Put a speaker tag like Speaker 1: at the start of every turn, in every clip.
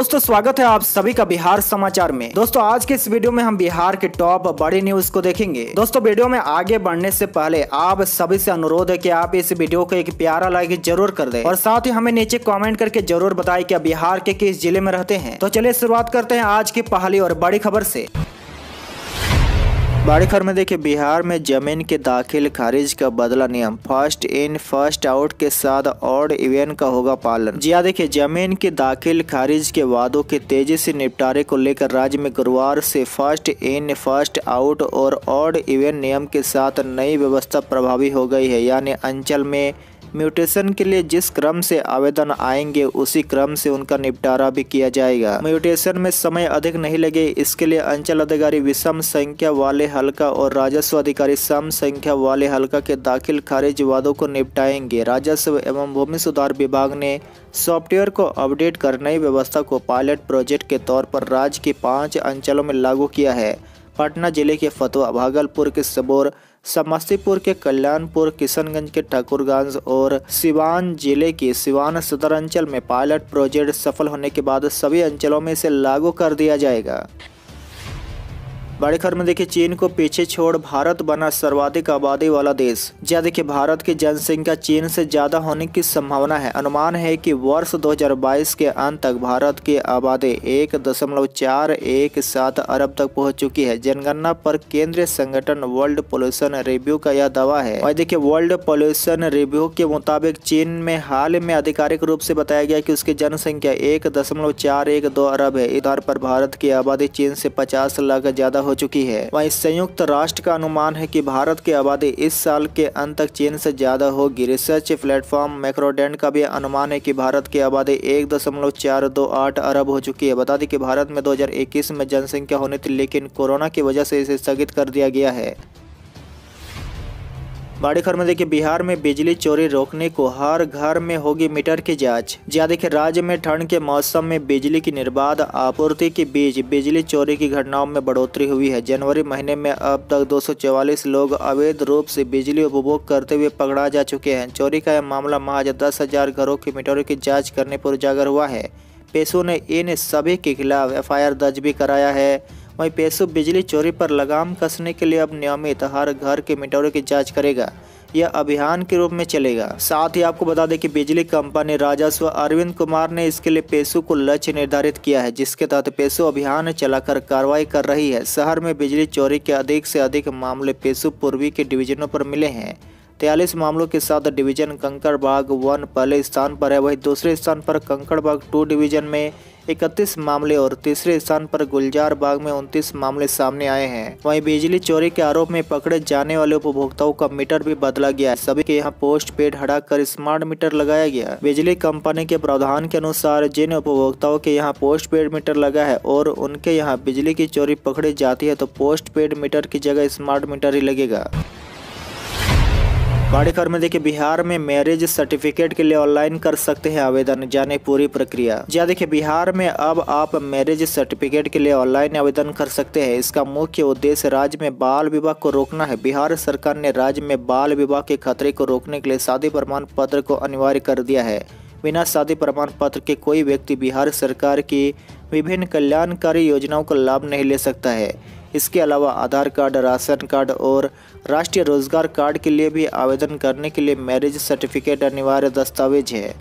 Speaker 1: दोस्तों, स्वागत है आप सभी का बिहार समाचार में। दोस्तों, आज के इस वीडियो में हम बिहार के टॉप बड़ी न्यूज़ को देखेंगे। दोस्तों, वीडियो में आगे बढ़ने से पहले आप सभी से अनुरोध है कि आप इस वीडियो को एक प्यारा लाइक ज़रूर कर दें। और साथ ही हमें नीचे कमेंट करके ज़रूर बताएँ कि आप बिहार के किस ज़िले में रहते हैं। तो चलिए शुरुआत करते हैं आज की पहली और बड़ी खबर से। बड़ी खबर में देखिए, बिहार में ज़मीन के दाखिल खारिज का बदला नियम। फ़र्स्ट इन फ़र्स्ट आउट के साथ ऑड इवेंट का होगा पालन। जी हाँ देखिए, ज़मीन के दाखिल खारिज के वादों के तेज़ी से निपटारे को लेकर राज्य में गुरुवार से फ़र्स्ट इन फ़र्स्ट आउट और ऑड इवेंट नियम के साथ नई व्यवस्था प्रभावी हो गई है। यानी अंचल में म्यूटेशन के लिए जिस क्रम से आवेदन आएँगे, उसी क्रम से उनका निपटारा भी किया जाएगा। म्यूटेशन में समय अधिक नहीं लगे, इसके लिए अंचल अधिकारी विषम संख्या वाले हल्का और राजस्व अधिकारी सम संख्या वाले हल्का के दाखिल खारिज वादों को निपटाएँगे। राजस्व एवं भूमि सुधार विभाग ने सॉफ्टवेयर को अपडेट कर नई व्यवस्था को पायलट प्रोजेक्ट के तौर पर राज्य के पाँच अंचलों में लागू किया है। पटना ज़िले के फतवा, भागलपुर के सबोर समस्तीपुर के कल्याणपुर, किशनगंज के ठाकुरगंज और सिवान ज़िले के सिवान सदर अंचल में पायलट प्रोजेक्ट सफल होने के बाद सभी अंचलों में इसे लागू कर दिया जाएगा। बड़ी खबर में देखिए, चीन को पीछे छोड़ भारत बना सर्वाधिक आबादी वाला देश। जहाँ देखिए, भारत की जनसंख्या चीन से ज़्यादा होने की संभावना है। अनुमान है कि वर्ष 2022 के अंत तक भारत की आबादी एक दशमलव चार एक सात अरब तक पहुँच चुकी है। जनगणना पर केंद्रीय संगठन वर्ल्ड पोल्यूशन रिव्यू का यह दावा है। और देखिए, वर्ल्ड पोल्यूशन रिव्यू के मुताबिक चीन में हाल में आधिकारिक रूप से बताया गया की उसकी जनसंख्या एक दशमलव चार एक दो अरब है। इधर पर भारत की आबादी चीन से पचास लाख ज़्यादा चुकी है। वहीं संयुक्त राष्ट्र का अनुमान है कि भारत की आबादी इस साल के अंत तक चीन से ज़्यादा होगी। रिसर्च प्लेटफॉर्म मैक्रोडेंट का भी अनुमान है कि भारत की आबादी एक दशमलव चार दो आठ अरब हो चुकी है। बता दें कि भारत में 2021 में जनसंख्या होनी थी लेकिन कोरोना की वजह से इसे स्थगित कर दिया गया है। बड़ी खबर में देखिए, बिहार में बिजली चोरी रोकने को हर घर में होगी मीटर की जाँच। जी देखिए, राज्य में ठंड के मौसम में बिजली की निर्बाध आपूर्ति के बीच बिजली चोरी की घटनाओं में बढ़ोतरी हुई है। जनवरी महीने में अब तक दो सौ चौवालीस लोग अवैध रूप से बिजली उपभोग करते हुए पकड़ा जा चुके हैं। चोरी का यह मामला महज दस हज़ार घरों की मीटरों की जाँच करने पर उजागर हुआ है। पेशों ने इन सभी के खिलाफ एफआईआर दर्ज भी कराया है। वहीं पेशु बिजली चोरी पर लगाम कसने के लिए अब नियमित हर घर के मीटरों की जाँच करेगा। यह अभियान के रूप में चलेगा। साथ ही आपको बता दें कि बिजली कंपनी राजस्व अरविंद कुमार ने इसके लिए पेशु को लक्ष्य निर्धारित किया है, जिसके तहत पेशु अभियान चलाकर कार्रवाई कर रही है। शहर में बिजली चोरी के अधिक से अधिक मामले पेशु पूर्वी के डिवीजनों पर मिले हैं। तैयलीस मामलों के साथ डिवीज़न कंकड़ बाग वन पहले स्थान पर है, वही दूसरे स्थान पर कंकड़ बाग टू डिवीज़न में इकतीस मामले और तीसरे स्थान पर गुलजार बाग में उनतीस मामले सामने आए हैं। वहीं बिजली चोरी के आरोप में पकड़े जाने वाले उपभोक्ताओं का मीटर भी बदला गया है। सभी के यहाँ पोस्ट पेड हटाकर स्मार्ट मीटर लगाया गया बिजली कंपनी के प्रावधान के अनुसार जिन उपभोक्ताओं के यहाँ पोस्ट पेड मीटर लगा है और उनके यहाँ बिजली की चोरी पकड़ी जाती है तो पोस्ट पेड मीटर की जगह स्मार्ट मीटर ही लगेगा। खबर में देखिए, बिहार में मैरिज सर्टिफिकेट के लिए ऑनलाइन कर सकते हैं आवेदन, जाने पूरी प्रक्रिया। जी देखिए, बिहार में अब आप मैरिज सर्टिफिकेट के लिए ऑनलाइन आवेदन कर सकते हैं। इसका मुख्य उद्देश्य राज्य में बाल विवाह को रोकना है। बिहार सरकार ने राज्य में बाल विवाह के खतरे को रोकने के लिए शादी प्रमाण पत्र को अनिवार्य कर दिया है। बिना शादी प्रमाण पत्र के कोई व्यक्ति बिहार सरकार की विभिन्न कल्याणकारी योजनाओं का लाभ नहीं ले सकता है। इसके अलावा आधार कार्ड, राशन कार्ड और राष्ट्रीय रोज़गार कार्ड के लिए भी आवेदन करने के लिए मैरिज सर्टिफिकेट अनिवार्य दस्तावेज़ है।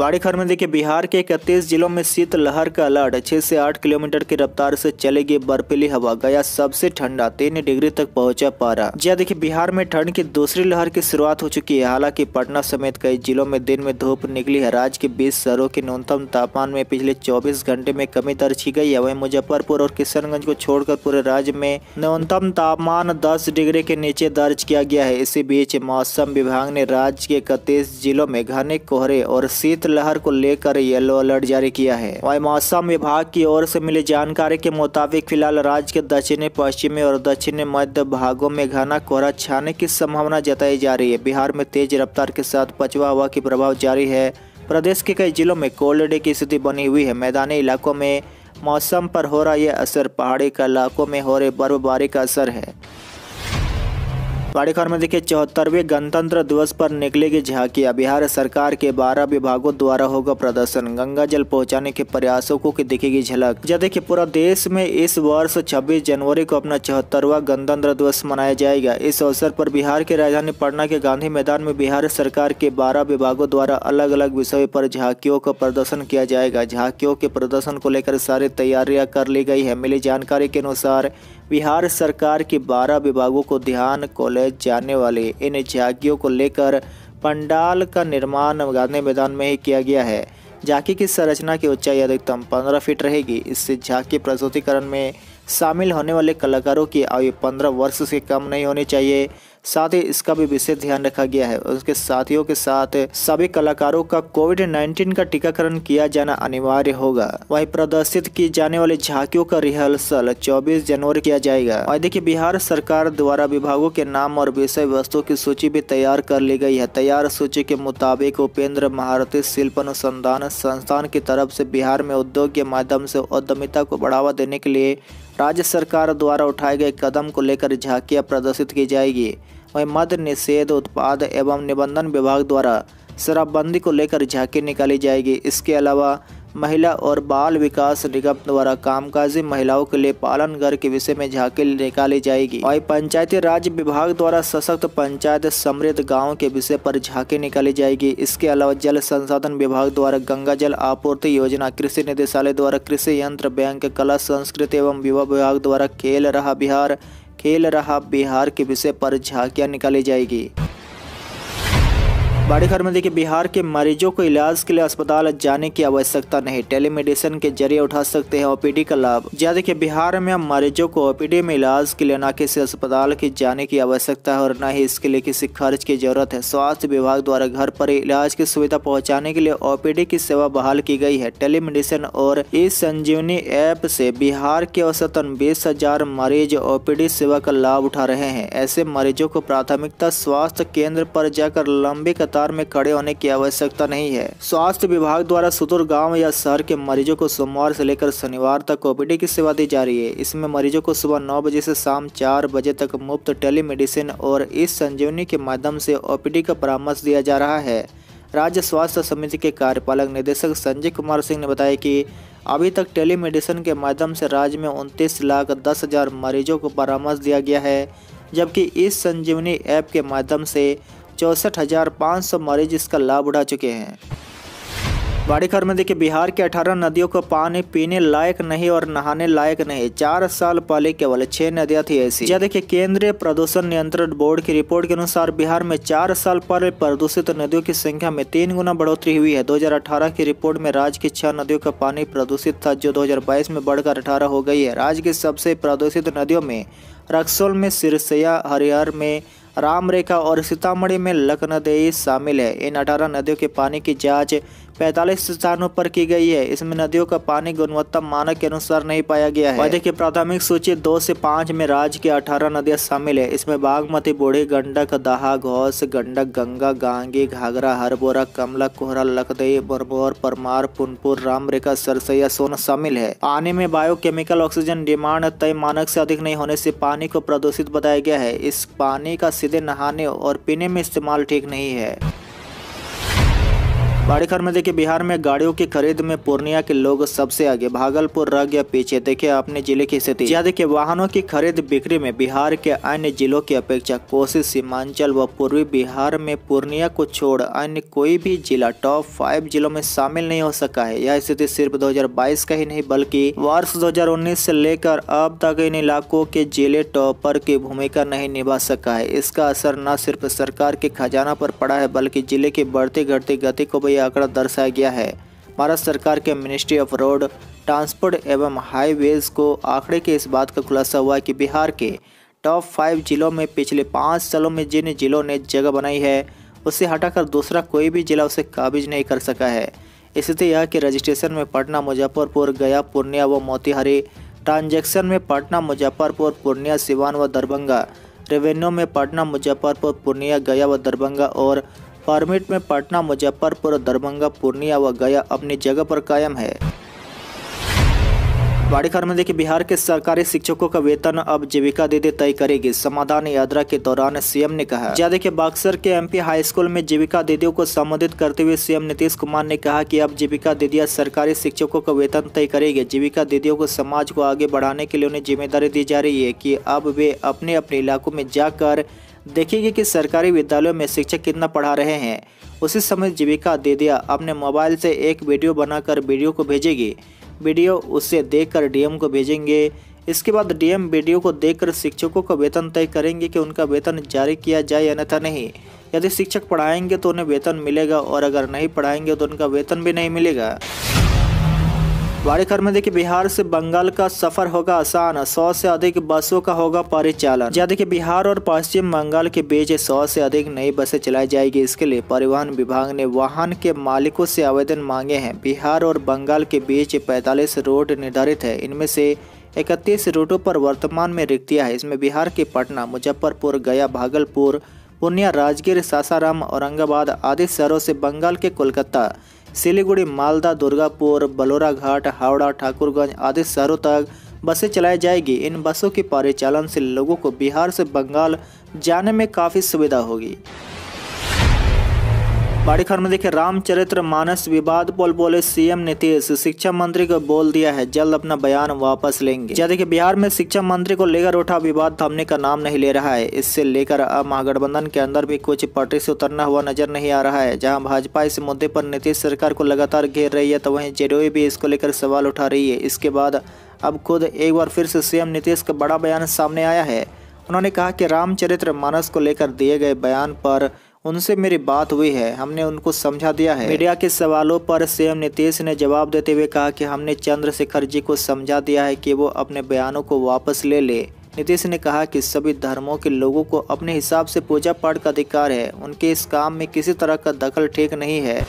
Speaker 1: बाड़ी खबर में देखिए बिहार के इकतीस जिलों में शीत लहर का अलर्ट। छह से आठ किलोमीटर की रफ्तार से चलेगी बर्फीली हवा गया सबसे ठंडा तीन डिग्री तक पहुँचा पारा। जी हाँ, देखिए बिहार में ठंड की दूसरी लहर की शुरुआत हो चुकी है। हालाँकि पटना समेत कई जिलों में दिन में धूप निकली है। राज्य के बीस शहरों के न्यूनतम तापमान में पिछले चौबीस घंटे में कमी दर्ज की गई है। वही मुजफ्फरपुर और किशनगंज को छोड़कर पूरे राज्य में न्यूनतम तापमान दस डिग्री के नीचे दर्ज किया गया है। इसी बीच मौसम विभाग ने राज्य के इकतीस जिलों में घने कोहरे और शीत लहर को लेकर येलो अलर्ट जारी किया है। वही मौसम विभाग की ओर से मिली जानकारी के मुताबिक, फ़िलहाल राज्य के दक्षिणी, पश्चिमी और दक्षिणी मध्य भागों में घना कोहरा छाने की संभावना जताई जा रही है। बिहार में तेज रफ्तार के साथ पछुआ हवा की प्रभाव जारी है। प्रदेश के कई जिलों में कोल्ड डे की स्थिति बनी हुई है। मैदानी इलाकों में मौसम पर हो रहा यह असर, पहाड़ी इलाकों में हो रही बर्फबारी का असर है। बड़ी खबर में देखिए, चौहत्तरवें गणतंत्र दिवस पर निकलेगी झांकियाँ बिहार सरकार के बारह विभागों द्वारा होगा प्रदर्शन। गंगा जल पहुँचाने के प्रयासों को की दिखेगी झलक। जब देखिए, पूरा देश में इस वर्ष 26 जनवरी को अपना चौहत्तरवा गणतंत्र दिवस मनाया जाएगा। इस अवसर पर बिहार की राजधानी पटना के गांधी मैदान में बिहार सरकार के बारह विभागों द्वारा अलग अलग विषयों पर झांकियों का प्रदर्शन किया जाएगा। झांकियों के प्रदर्शन को लेकर सारी तैयारियाँ कर ली गई है। मिली जानकारी के अनुसार बिहार सरकार के बारह विभागों को ध्यान कॉलेज जाने वाले इन झांकियों को लेकर पंडाल का निर्माण गांधी मैदान में ही किया गया है। झांकी की संरचना की ऊंचाई अधिकतम 15 फीट रहेगी। इससे झांकी प्रस्तुतिकरण में शामिल होने वाले कलाकारों की आयु 15 वर्ष से कम नहीं होनी चाहिए। साथ ही इसका भी विशेष ध्यान रखा गया है। उसके साथियों के साथ सभी कलाकारों का कोविड 19 का टीकाकरण किया जाना अनिवार्य होगा। वही प्रदर्शित की जाने वाली झांकियों का रिहर्सल 24 जनवरी किया जाएगा। वही देखिए, बिहार सरकार द्वारा विभागों के नाम और विषय वस्तु की सूची भी तैयार कर ली गई है। तैयार सूची के मुताबिक उपेंद्र महारती शिल्प अनुसंधान संस्थान की तरफ़ से बिहार में उद्योग के माध्यम से उद्यमिता को बढ़ावा देने के लिए राज्य सरकार द्वारा उठाए गए कदम को लेकर झांकियाँ प्रदर्शित की जाएगी। वहीं मद निषेध, उत्पाद एवं निबंधन विभाग द्वारा शराबबंदी को लेकर झांकी निकाली जाएगी। इसके अलावा महिला और बाल विकास निगम द्वारा कामकाजी महिलाओं के लिए पालन घर के विषय में झांकी निकाली जाएगी। वही पंचायती राज विभाग द्वारा सशक्त पंचायत समृद्ध गाँव के विषय पर झांकी निकाली जाएगी। इसके अलावा जल संसाधन विभाग द्वारा गंगा जल आपूर्ति योजना, कृषि निदेशालय द्वारा कृषि यंत्र बैंक, कला, संस्कृति एवं विवाह विभाग द्वारा खेल रहा बिहार, खेल रहा बिहार के विषय पर झांकियाँ निकाली जाएगी। बड़ी खबर में देखिए, बिहार के मरीजों को इलाज के लिए अस्पताल जाने की आवश्यकता नहीं। टेलीमेडिसिन के ज़रिए उठा सकते हैं ओपीडी का लाभ। जी देखिए, बिहार में अब मरीजों को ओपीडी में इलाज के लिए न किसी अस्पताल के जाने की आवश्यकता है और न ही इसके लिए किसी खर्च की ज़रूरत है। स्वास्थ्य विभाग द्वारा घर पर इलाज की सुविधा पहुँचाने के लिए ओपीडी की सेवा बहाल की गई है। टेलीमेडिसिन और इस संजीवनी ऐप से बिहार के औसतन बीस हज़ार मरीज़ ओपीडी सेवा का लाभ उठा रहे हैं। ऐसे मरीजों को प्राथमिकता स्वास्थ्य केंद्र पर जाकर लंबी कतार कतार में खड़े होने की आवश्यकता नहीं है। स्वास्थ्य विभाग द्वारा सुदूर गाँव या शहर के मरीजों को सोमवार से लेकर शनिवार तक ओपीडी की सेवा दी जा रही है। इसमें मरीजों को सुबह नौ बजे से शाम चार बजे तक मुफ़्त टेलीमेडिसिन और इस संजीवनी के माध्यम से ओपीडी का परामर्श दिया जा रहा है। राज्य स्वास्थ्य समिति के कार्यपालक निदेशक संजय कुमार सिंह ने बताया कि अभी तक टेलीमेडिसिन के माध्यम से राज्य में उनतीस लाख दस हज़ार मरीजों को परामर्श दिया गया है, जबकि इस संजीवनी ऐप के माध्यम से चौंसठ मरीज़ इसका लाभ उठा चुके हैं। बड़ी खबर में देखिए, बिहार के 18 नदियों का पानी पीने लायक नहीं और नहाने लायक नहीं। चार साल पहले केवल छह नदियाँ थी ऐसी। यह देखिए, केंद्रीय प्रदूषण नियंत्रण बोर्ड की रिपोर्ट के अनुसार बिहार में चार साल पहले प्रदूषित नदियों की संख्या में तीन गुना बढ़ोतरी हुई है। 2018 की रिपोर्ट में राज्य की छह नदियों का पानी प्रदूषित था, जो दो हज़ार बाईस में बढ़कर अठारह हो गई है। राज्य की सबसे प्रदूषित नदियों में रक्सोल में, सिरसैया हरिहर में राम रेखा और सीतामढ़ी में लखनदेई शामिल है। इन अठारह नदियों के पानी की जाँच 45 स्थानों पर की गई है। इसमें नदियों का पानी गुणवत्ता मानक के अनुसार नहीं पाया गया है। देखिए प्राथमिक सूची दो से पाँच में राज्य की अठारह नदियाँ शामिल है। इसमें बागमती, बूढ़ी, गंडक दहा घोस गंडक, गंगा, गांगी, घाघरा, हरबोरा, कमला, कोहरा, लखदई, बरबोर, परमार, पुनपुर, रामरेखा, सरसैया, सोन शामिल है। पानी में बायोकेमिकल ऑक्सीजन डिमांड तय मानक से अधिक नहीं होने से पानी को प्रदूषित बताया गया है। इस पानी का सीधे नहाने और पीने में इस्तेमाल ठीक नहीं है। बड़ी खबर में देखिए, बिहार में गाड़ियों की खरीद में पूर्णिया के लोग सबसे आगे। भागलपुर रह गया पीछे, देखिए अपने ज़िले की स्थिति। या देखिए, वाहनों की खरीद बिक्री में बिहार के अन्य जिलों की अपेक्षा कोसी सीमांचल व पूर्वी बिहार में पूर्णिया को छोड़ अन्य कोई भी जिला टॉप फाइव जिलों में शामिल नहीं हो सका है। यह स्थिति सिर्फ़ दो हज़ार बाईस का ही नहीं, बल्कि वर्ष दो से लेकर अब तक इन इलाकों के ज़िले टॉपर की भूमिका नहीं निभा सका है। इसका असर न सिर्फ़ सरकार के खजाना पर पड़ा है, बल्कि ज़िले की बढ़ती घटती गति को आंकड़ा दर्शाया गया है। भारत सरकार के मिनिस्ट्री ऑफ़ रोड ट्रांसपोर्ट एवं हाईवेज को आंकड़े के इस बात का खुलासा हुआ कि बिहार के टॉप फाइव जिलों में पिछले पाँच सालों में जिन जिलों ने जगह बनाई है, उसे हटाकर दूसरा कोई भी जिला उसे काबिज नहीं कर सका है। स्थिति यह कि रजिस्ट्रेशन में पटना, मुजफ्फरपुर, गया, पूर्णिया व मोतिहारी, ट्रांजैक्शन में पटना, मुजफ्फरपुर, पूर्णिया, सिवान व दरभंगा, रेवेन्यू में पटना, मुजफ्फरपुर, पूर्णिया, गया व दरभंगा और परमिट में पटना, मुजफ्फरपुर, दरभंगा, पूर्णिया व गया अपनी जगह पर कायम है। बड़ी खबर में देखिए, बिहार के सरकारी शिक्षकों का वेतन अब जीविका दीदी तय करेगी। समाधान यात्रा के दौरान सीएम ने कहा। ज़्यादा के बक्सर के एमपी हाई स्कूल में जीविका दीदियों को संबोधित करते हुए सीएम नीतीश कुमार ने कहा कि अब जीविका दीदियाँ सरकारी शिक्षकों का वेतन तय करेगी। जीविका दीदियों को समाज को आगे बढ़ाने के लिए उन्हें ज़िम्मेदारी दी जा रही है की अब वे अपने अपने इलाकों में जाकर देखेंगे कि सरकारी विद्यालयों में शिक्षक कितना पढ़ा रहे हैं। उसी समय जीविका दीदियाँ अपने मोबाइल से एक वीडियो बनाकर वीडियो को भेजेगी। वीडियो उसे देखकर डीएम को भेजेंगे। इसके बाद डीएम वीडियो को देखकर शिक्षकों का वेतन तय करेंगे कि उनका वेतन जारी किया जाए अन्यथा नहीं। यदि शिक्षक पढ़ाएँगे तो उन्हें वेतन मिलेगा और अगर नहीं पढ़ाएँगे तो उनका वेतन भी नहीं मिलेगा। बड़ी खबर में देखिए बिहार से बंगाल का सफ़र होगा आसान, सौ से अधिक बसों का होगा परिचालन। जहाँ देखिए बिहार और पश्चिम बंगाल के बीच सौ से अधिक नई बसें चलाई जाएगी। इसके लिए परिवहन विभाग ने वाहन के मालिकों से आवेदन मांगे हैं। बिहार और बंगाल के बीच पैंतालीस रूट निर्धारित है। इनमें से इकतीस रूटों पर वर्तमान में रिक्तियाँ है। इसमें बिहार के पटना, मुजफ्फरपुर, गया, भागलपुर, पूर्णिया, राजगीर, सासाराम, औरंगाबाद आदि शहरों से बंगाल के कोलकाता सिलीगुड़ी, मालदा, दुर्गापुर, बलोराघाट, हावड़ा, ठाकुरगंज आदि शहरों तक बसें चलाई जाएगी। इन बसों के परिचालन से लोगों को बिहार से बंगाल जाने में काफ़ी सुविधा होगी। बड़ी खबर में देखिए रामचरित्र मानस विवाद, बोल बोले सीएम नीतीश। शिक्षा मंत्री को बोल दिया है, जल्द अपना बयान वापस लेंगे। क्या देखिए बिहार में शिक्षा मंत्री को लेकर उठा विवाद, थमने का नाम नहीं ले रहा है। इससे लेकर अब महागठबंधन के अंदर भी कुछ पटरी से उतरना हुआ नज़र नहीं आ रहा है। जहाँ भाजपा इस मुद्दे पर नीतीश सरकार को लगातार घेर रही है तो वहीं जेडीयू भी इसको लेकर सवाल उठा रही है। इसके बाद अब खुद एक बार फिर से सीएम नीतीश का बड़ा बयान सामने आया है। उन्होंने कहा कि रामचरित्र मानस को लेकर दिए गए बयान पर उनसे मेरी बात हुई है। हमने उनको समझा दिया है। मीडिया के सवालों पर सीएम नीतीश ने जवाब देते हुए कहा कि हमने चंद्रशेखर जी को समझा दिया है कि वो अपने बयानों को वापस ले ले। नीतीश ने कहा कि सभी धर्मों के लोगों को अपने हिसाब से पूजा पाठ का अधिकार है। उनके इस काम में किसी तरह का दखल ठीक नहीं है।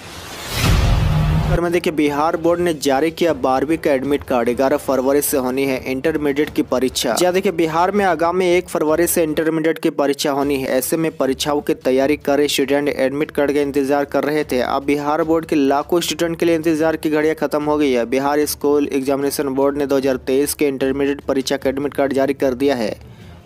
Speaker 1: खबर में देखिए, बिहार बोर्ड ने जारी किया बारहवीं का एडमिट कार्ड ग्यारह फरवरी से होनी है इंटरमीडिएट की परीक्षा। जी देखिए, बिहार में आगामी एक फरवरी से इंटरमीडिएट की परीक्षा होनी है। ऐसे में परीक्षाओं की तैयारी कर रहे स्टूडेंट एडमिट कार्ड का इंतज़ार कर रहे थे। अब बिहार बोर्ड के लाखों स्टूडेंट के लिए इंतज़ार की घड़िया खत्म हो गई है। बिहार स्कूल एग्जामिनेशन बोर्ड ने दो हज़ार तेईस के इंटरमीडिएट परीक्षा का एडमिट कार्ड जारी कर दिया है।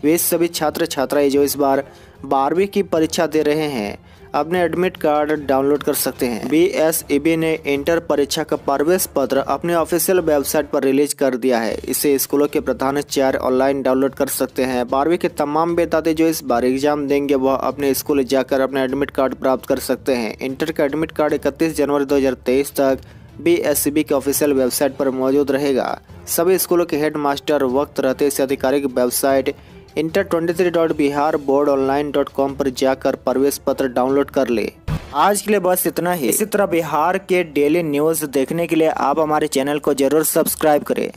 Speaker 1: वे सभी छात्र छात्राएँ जो इस बार बारहवीं की परीक्षा दे रहे हैं अपने एडमिट कार्ड डाउनलोड कर सकते हैं। बी बी ने इंटर परीक्षा का प्रवेश पत्र अपने ऑफिशियल वेबसाइट पर रिलीज़ कर दिया है। इसे स्कूलों के प्रधान चार ऑनलाइन डाउनलोड कर सकते हैं। बारहवीं के तमाम बेताते जो इस बार एग्ज़ाम देंगे, वह अपने स्कूल जाकर अपना एडमिट कार्ड प्राप्त कर सकते हैं। इंटर का एडमिट कार्ड इकतीस जनवरी दो हज़ार तेईस तक बी बी के ऑफिशियल वेबसाइट पर मौजूद रहेगा। सभी स्कूलों के हेड मास्टर वक्त, रहते इस आधिकारिक website inter twenty three dot Bihar board online dot com पर जाकर प्रवेश पत्र डाउनलोड कर ले। आज के लिए बस इतना ही। इसी तरह बिहार के डेली न्यूज़ देखने के लिए आप हमारे चैनल को ज़रूर सब्सक्राइब करें।